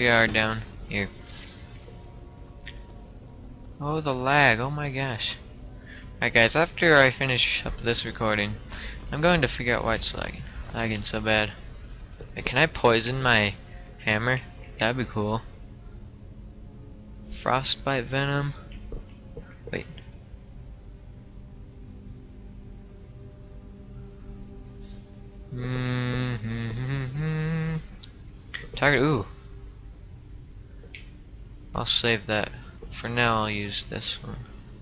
we are down here. Oh, the lag. Oh my gosh. Alright guys, after I finish up this recording, I'm going to figure out why it's lagging, lagging so bad. Wait, can I poison my hammer? That'd be cool. Frostbite venom. Wait. Mm -hmm. Target. Ooh. I'll save that. For now, I'll use this one.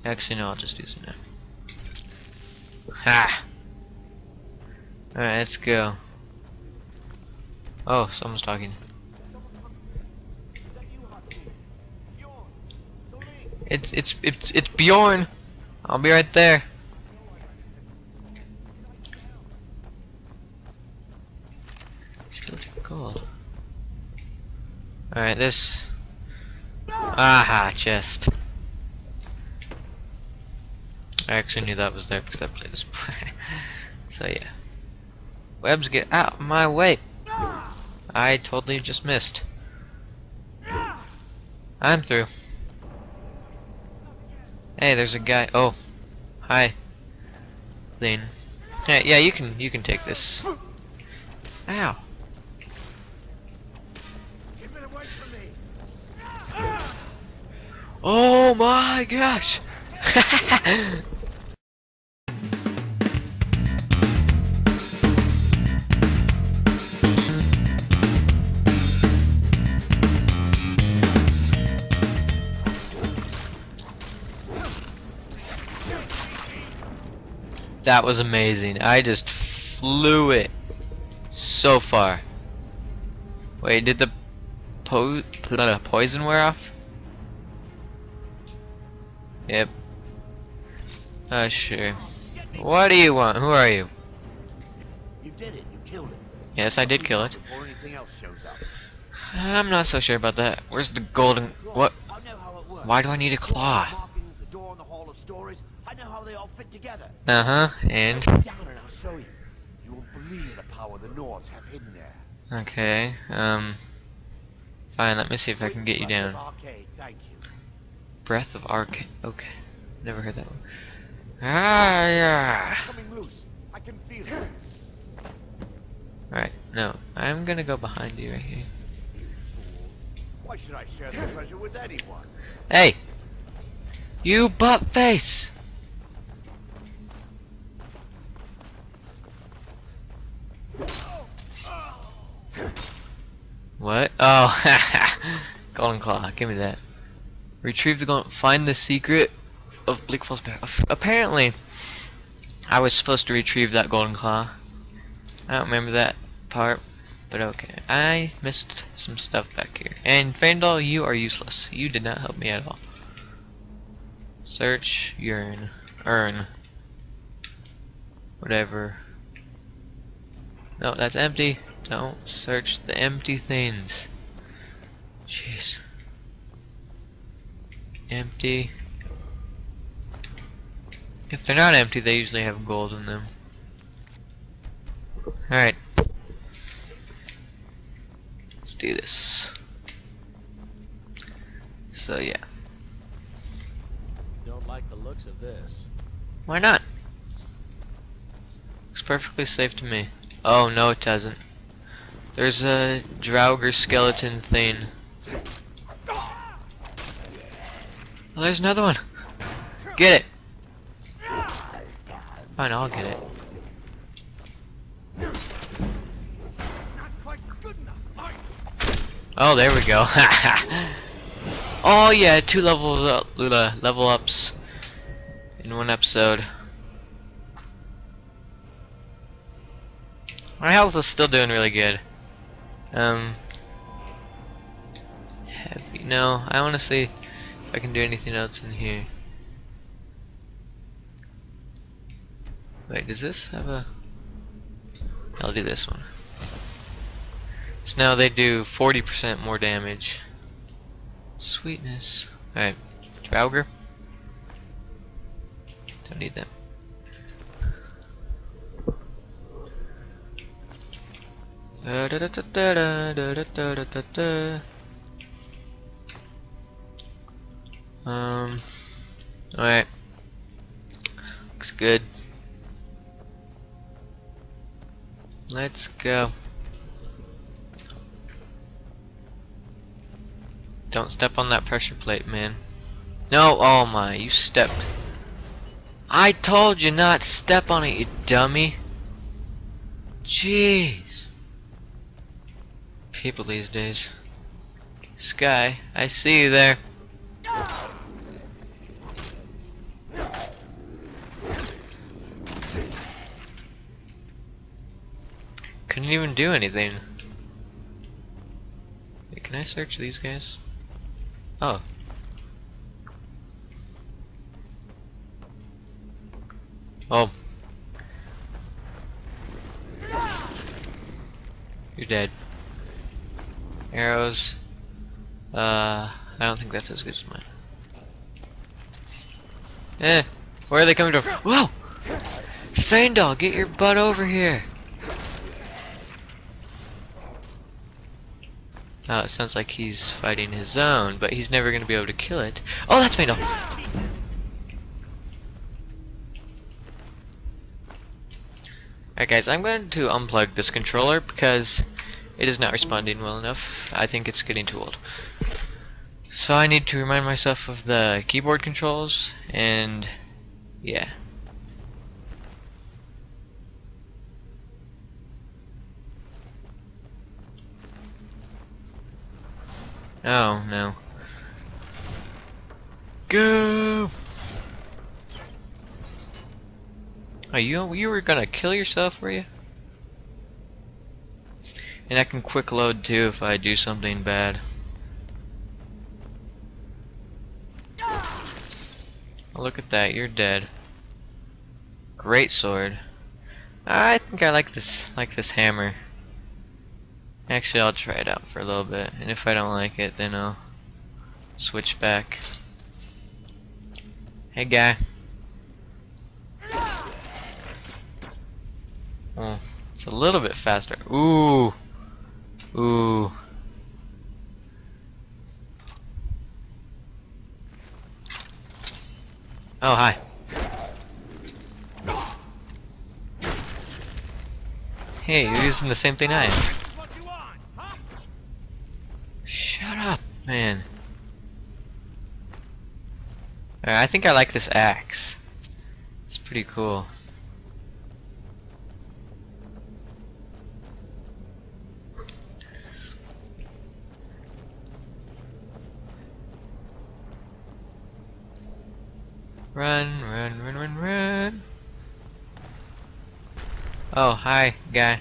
Actually, no, I'll just use it now. Ha! Alright, let's go. Oh, someone's talking. It's it's it's it's Bjorn. I'll be right there. Skeleton gold. Alright, this Aha, chest. I actually knew that was there because I played this so yeah. Webs, get out my way! I totally just missed. I'm through. Hey, there's a guy. Oh, hi. Then, yeah, yeah, you can you can take this. Ow. Oh my gosh! That was amazing. I just flew it so far. Wait, did the po uh, poison wear off? Yep. Uh, sure. What do you want? Who are you? You did it. You killed it. Yes, I did kill it. Before anything else shows up. I'm not so sure about that. Where's the golden... What? I know how it works. Why do I need a claw? Markings, the door in the Hall of Stories. I know how they all fit together. Uh-huh, and... Down and I'll show you. You won't believe the power the Nords have hidden there. Okay, um... Fine, let me see if I can get you down. Arcade, thank you. Breath of Arcade. Okay. Never heard that one. Ah, yeah. Coming loose. I can feel it. Alright, no. I'm gonna go behind you right here. Why should I share the treasure with anyone? Hey! You butt face! What? Oh, golden claw. Give me that. Retrieve the golden. Find the secret of Bleak Falls Barrow. Apparently, I was supposed to retrieve that golden claw. I don't remember that part, but okay. I missed some stuff back here. And Faendal, you are useless. You did not help me at all. Search, yearn, earn. Whatever. No, that's empty. Don't search the empty things. Jeez. Empty. If they're not empty, they usually have gold in them. Alright. Let's do this. So, yeah. Don't like the looks of this. Why not? Looks perfectly safe to me. Oh, no it doesn't. There's a Draugr skeleton thing. There's another one. Get it. Fine, I'll get it. Oh, there we go. oh yeah, two levels up, Lula, level ups in one episode. My health is still doing really good. Um, heavy. No, I if I can do anything else in here. Wait, does this have a... I'll do this one. So now they do 40% more damage. Sweetness. Alright, Draugr. Don't need them. Da da da da da da da da da da Um. Alright. Looks good. Let's go. Don't step on that pressure plate, man. No, oh my, you stepped. I told you not to step on it, you dummy. Jeez. People these days. Sky, I see you there. Couldn't even do anything. Wait, can I search these guys? Oh. Oh. You're dead. Arrows. Uh, I don't think that's as good as mine. Eh, where are they coming from? Whoa! Faendal, get your butt over here! Oh, it sounds like he's fighting his own, but he's never going to be able to kill it. Oh, that's Faendal! Alright guys, I'm going to unplug this controller because it is not responding well enough. I think it's getting too old. So I need to remind myself of the keyboard controls, and yeah. Oh, no. Go! Oh, you you were gonna kill yourself, were you? And I can quick load too if I do something bad. Oh, look at that, you're dead. Great sword. I think I like this like this hammer. Actually, I'll try it out for a little bit, and if I don't like it, then I'll switch back. Hey, guy. Oh, it's a little bit faster. Ooh. Ooh. Oh, hi. Hey, you're using the same thing I am. Shut up, man. I think I like this axe. It's pretty cool. Run, run, run, run, run. Oh, hi, guy.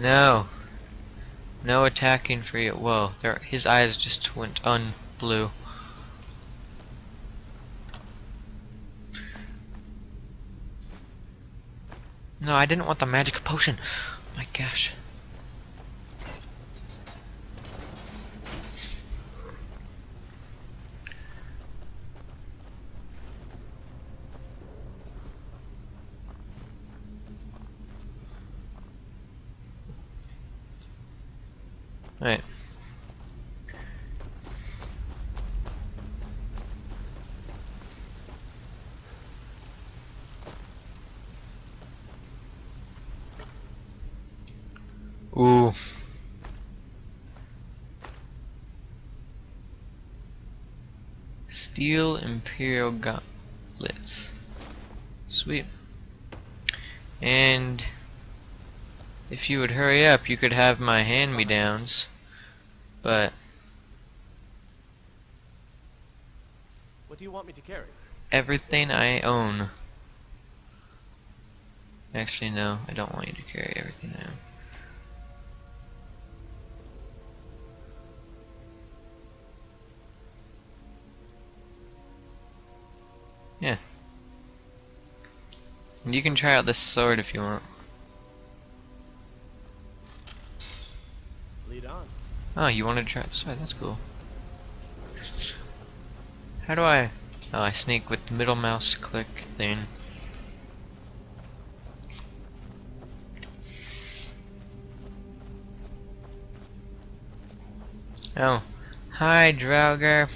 No. No attacking for you. Whoa, there, his eyes just went unblue. No, I didn't want the magic potion. Oh my gosh. Right. Steel Imperial Gauntlets. Sweet. And if you would hurry up, you could have my hand-me-downs. But... What do you want me to carry? Everything I own. Actually, no. I don't want you to carry everything I own. You can try out this sword if you want. Lead on. Oh, you wanted to try this sword? That's cool. How do I... Oh, I sneak with the middle mouse click thing. Oh. Hi, Draugr.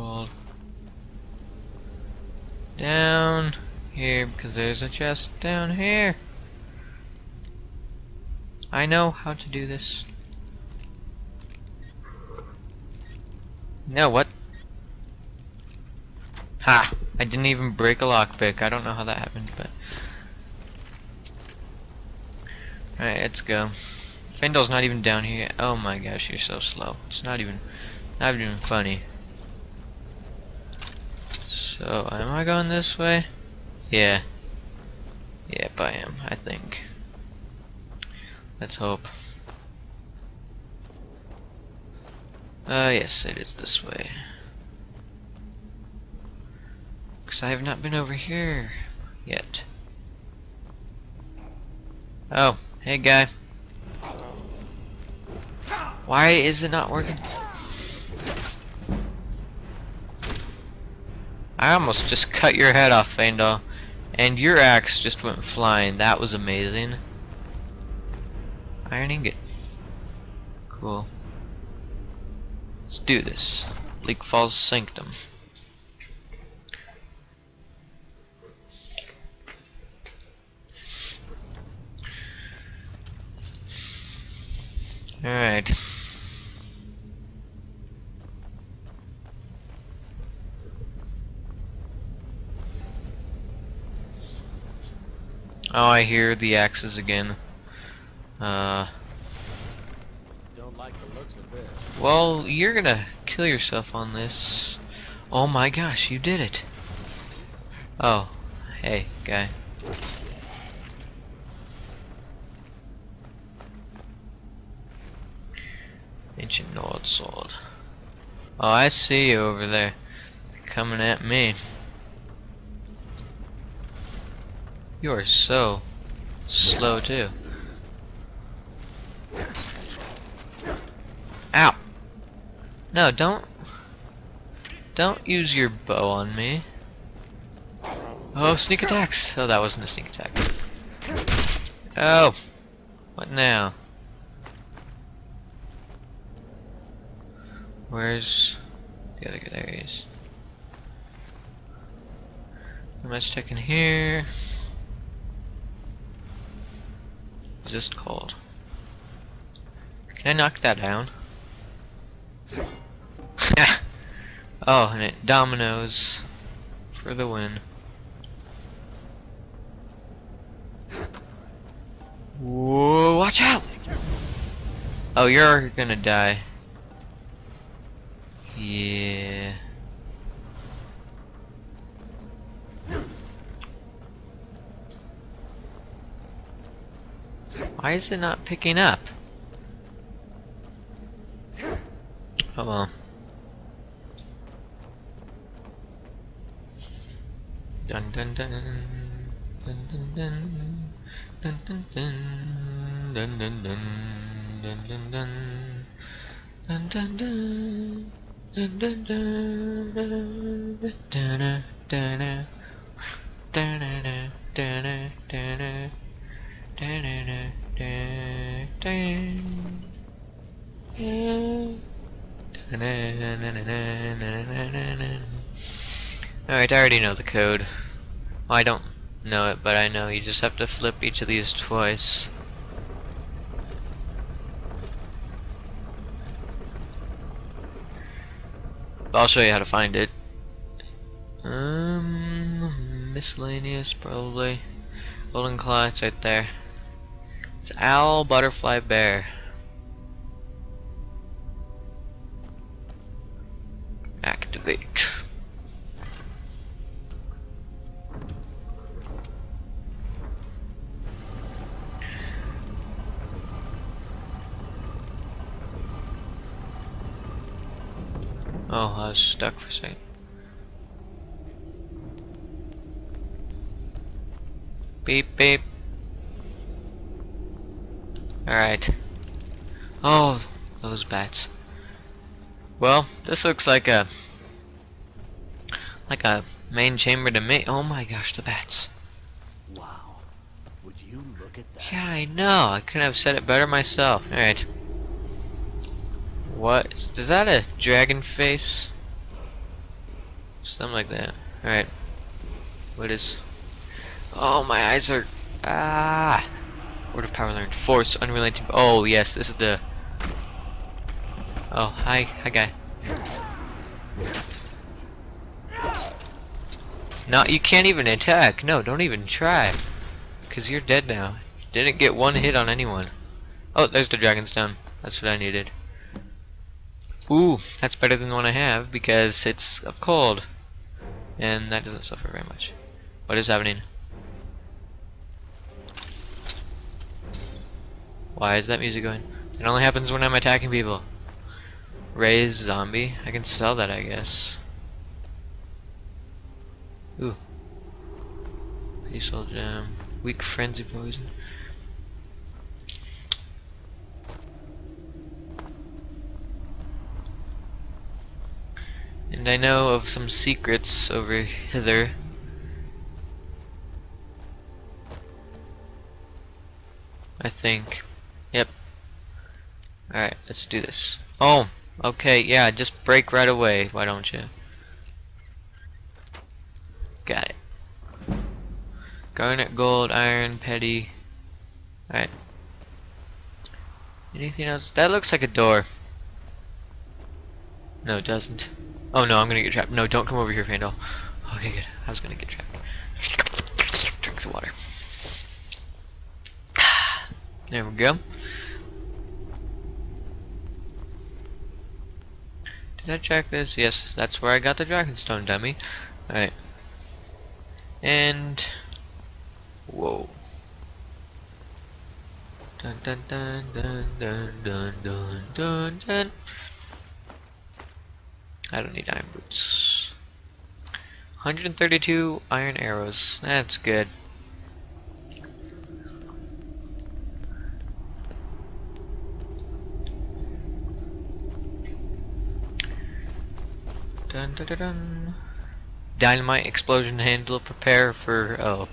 Gold. Down here, because there's a chest down here. I know how to do this. No, what? Ha! I didn't even break a lockpick. I don't know how that happened, but... Alright, let's go. Faendal's not even down here. Oh my gosh, you're so slow. It's not even, not even funny. So, am I going this way? Yeah. Yep, I am, I think. Let's hope. Uh, yes, it is this way. Because I have not been over here yet. Oh, hey guy. Why is it not working? I almost just cut your head off, Faendal. And your axe just went flying. That was amazing. Iron ingot. Cool. Let's do this. Bleak Falls Sanctum. Alright. Oh, I hear the axes again. Uh, Don't like the looks of this. well, you're gonna kill yourself on this. Oh my gosh, you did it. Oh, hey, guy. Ancient Nord Sword. Oh, I see you over there. Coming at me. You are so slow too. Ow! No, don't don't use your bow on me. Oh, sneak attacks! Oh, that wasn't a sneak attack. Oh! What now? Where's the other guy? There he is. I stuck in here? Resist called? Can I knock that down? oh, and it dominoes for the win. Whoa, watch out! Oh, you're gonna die. Yeah. Why is it not picking up? Oh well. Dun dun dun dun dun dun dun dun dun dun dun dun dun dun dun dun dun Alright, I already know the code. Well, I don't know it, but I know you just have to flip each of these twice. But I'll show you how to find it. Um, miscellaneous, probably. Golden Claw, it's right there. It's owl, butterfly, bear. Activate. Oh, I was stuck for a second. Beep beep. Alright. Oh, those bats. Well, this looks like a like a main chamber to me. Oh my gosh, the bats. Wow. Would you look at that? Yeah, I know. I couldn't have said it better myself. Alright. What? Is that a dragon face? Something like that. Alright. What is... Oh, my eyes are... Ah! Word of power learned. Force, unrelenting... Oh, yes, this is the... Oh, hi. Hi, guy. No, you can't even attack. No, don't even try. Because you're dead now. Didn't get one hit on anyone. Oh, there's the dragon's Dragonstone. That's what I needed. Ooh, that's better than the one I have because it's of cold. And that doesn't suffer very much. What is happening? Why is that music going? It only happens when I'm attacking people. Raise zombie. I can sell that, I guess. Ooh. Peaceful gem. Weak frenzy poison. And I know of some secrets over hither. I think. Alright, let's do this. Oh, okay, yeah, just break right away, why don't you? Got it. Garnet, gold, iron, petty. Alright. Anything else? That looks like a door. No, it doesn't. Oh no, I'm gonna get trapped. No, don't come over here, Faendal. Okay, good. I was gonna get trapped. Drink the water. There we go. Did I check this? Yes, that's where I got the Dragonstone dummy. Alright. And... Whoa. Dun dun dun dun dun dun dun dun dun. I don't need iron boots. 132 iron arrows. That's good. Dun dun dun dun. Dynamite explosion handle prepare for oh.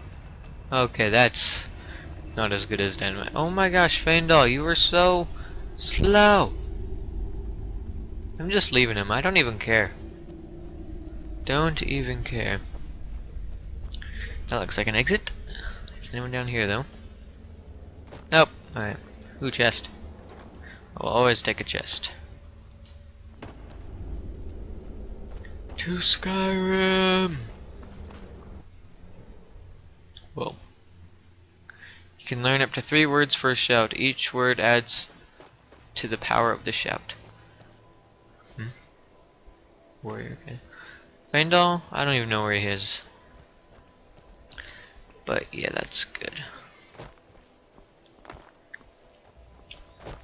Okay, that's not as good as dynamite. Oh my gosh, Faendal, you were so slow. I'm just leaving him. I don't even care. Don't even care. That looks like an exit. Is anyone down here though? Nope. Alright. Ooh, chest. I will always take a chest. To Skyrim! Whoa. You can learn up to three words for a shout. Each word adds to the power of the shout. Hmm? Warrior, okay. Faendal? I don't even know where he is. But yeah, that's good.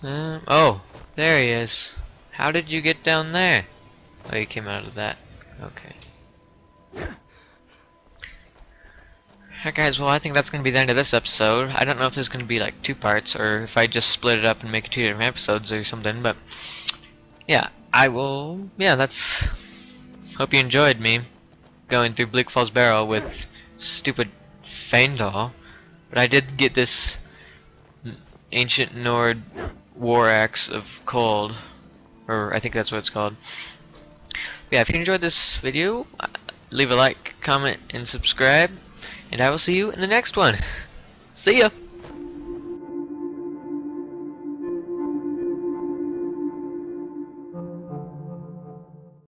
Um, oh, there he is. How did you get down there? Oh, you came out of that. Okay. Alright guys, well I think that's going to be the end of this episode. I don't know if there's going to be like two parts or if I just split it up and make two different episodes or something, but yeah, I will, yeah, that's, hope you enjoyed me going through Bleak Falls Barrow with stupid Faendal, but I did get this ancient Nord war axe of cold, or I think that's what it's called. Yeah, if you enjoyed this video, uh, leave a like, comment, and subscribe, and I will see you in the next one. See ya!